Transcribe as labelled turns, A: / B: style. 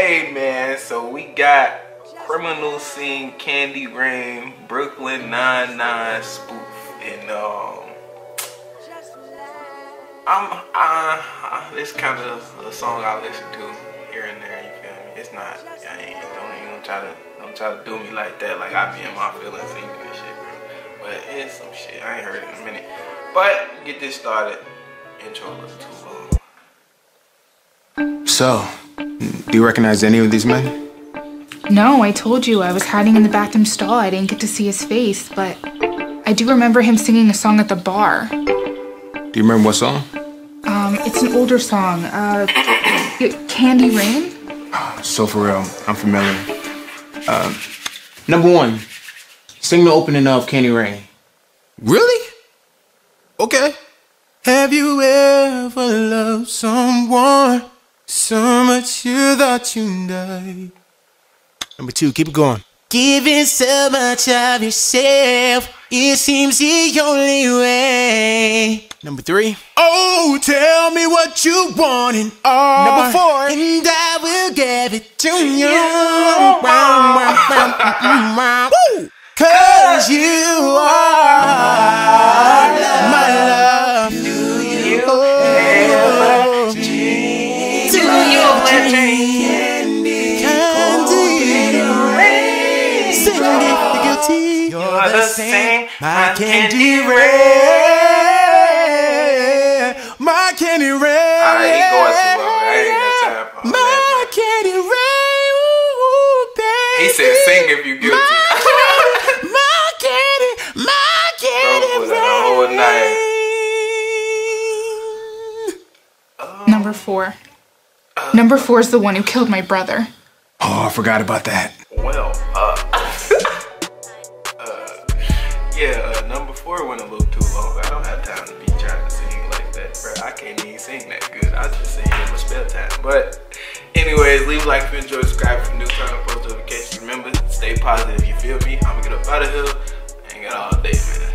A: Hey man, so we got Criminals Sing, Candy Rain, Brooklyn Nine-Nine spoof, and um, I'm uh, this kind of a song I listen to here and there. You feel me? It's not. I ain't don't even try to don't try to do me like that. Like I be in my feelings this shit, bro. But it's some shit I ain't heard in a minute. But get this started. Intro was too long.
B: So, do you recognize any of these men?
C: No, I told you I was hiding in the bathroom stall. I didn't get to see his face, but I do remember him singing a song at the bar.
B: Do you remember what song?
C: Um, it's an older song. Uh, Candy Rain?
B: Soul for Real, I'm familiar. Uh, number one, sing the opening of Candy Rain.
D: Really? Okay. Have you ever loved someone so much you thought you'd die? Number two, keep it going. Giving so much of yourself, it seems the only way. Number three. Oh, tell me what you want and are. Number four. And I will give it to you. Cause you are dream? Candy, rain. Sing if you're. You're the same. My candy rain. My candy
A: time
D: My candy. Ooh, baby.
A: He said, "Sing if you guilty."
D: My candy, my candy
A: Bro, a whole
D: rain.
C: Number four. Number four is the one who killed my brother.
B: Oh, I forgot about that.
A: Well, uh, uh, yeah, uh, number four went a little too long. I don't have time to be trying to sing like that, bro. I can't even sing that good. I just sing in my spare time. But, anyways, leave a like if you enjoy, subscribe for new time, post notifications. Remember, stay positive. You feel me? I'm gonna get up out of here. I ain't got all day, man.